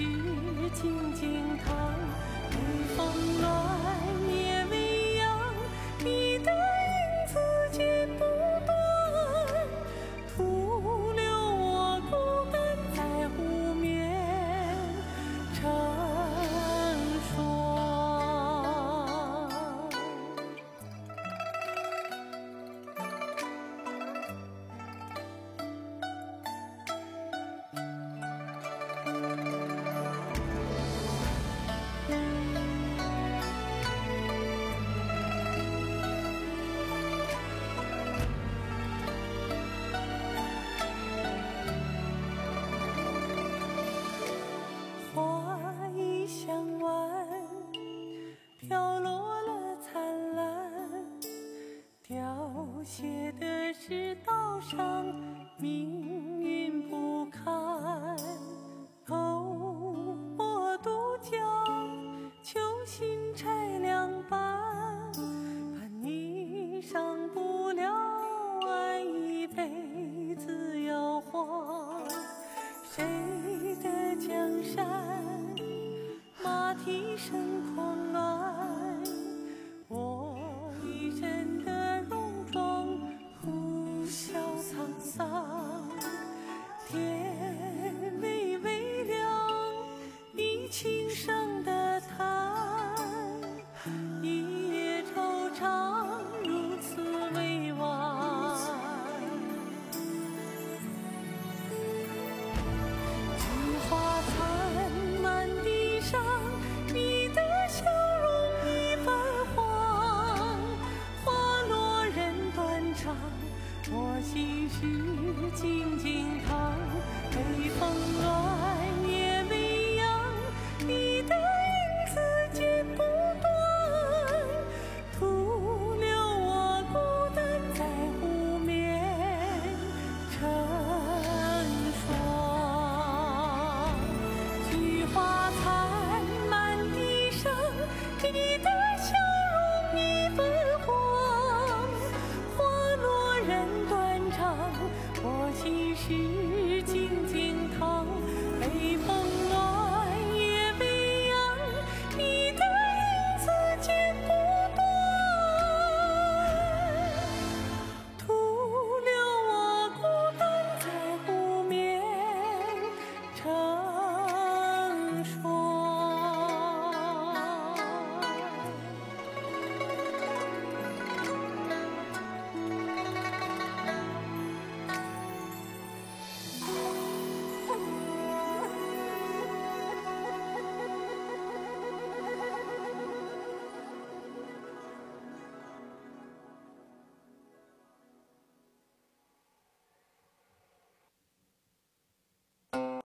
雨轻轻上命运不堪偷摸渡江秋心拆两半怕你上不了岸一辈子摇晃谁的江山马蹄声静静躺，北风乱。